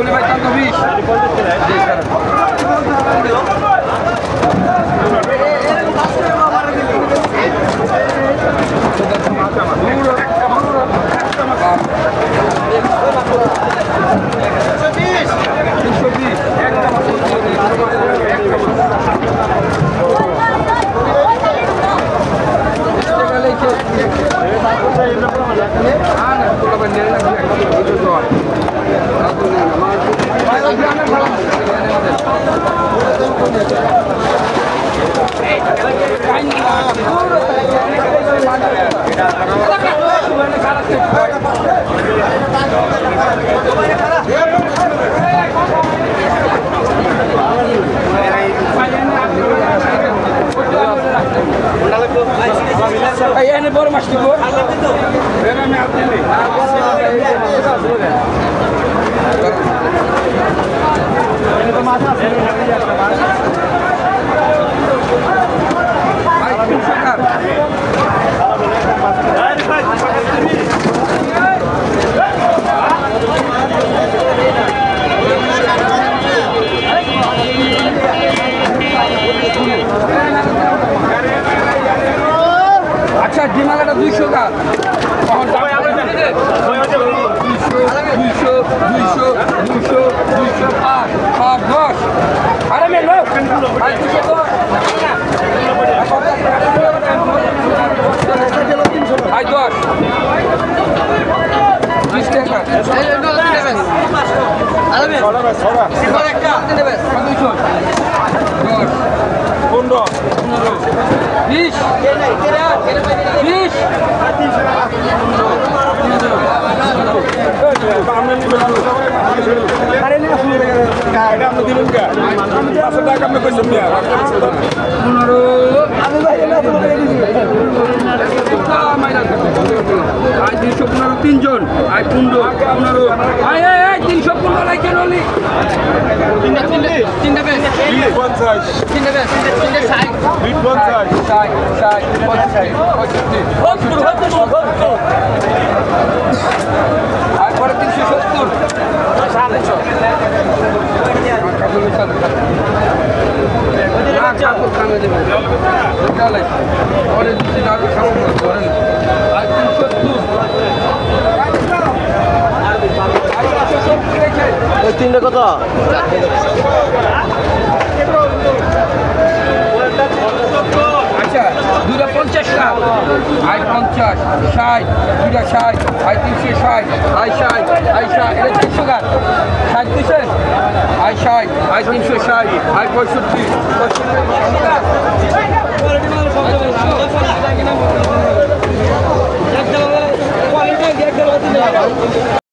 উনি ভাই কান্ত বিশ এখানে বড় মাছ আমি আপনি পনেরো বিশ বিশ আজ তিনশো পনেরো তিনজন। আজ পনেরো পনেরো আয় আয় আয় তিনশো পনেরো লাগে নলি পঁয়ষট্টি তিনটে কত আচ্ছা দুটা পঞ্চাশ টাকা আই পঞ্চাশ ষাট দুটা ষাট আই তিনশো ষাট আই ষাট আই ষাট, এটা তিনশো গাছ। ষাট দিচ্ছেন আই ষাট আই তিনশো ষাট আই পঁয়ষট্টি পঁয়ষট্টি।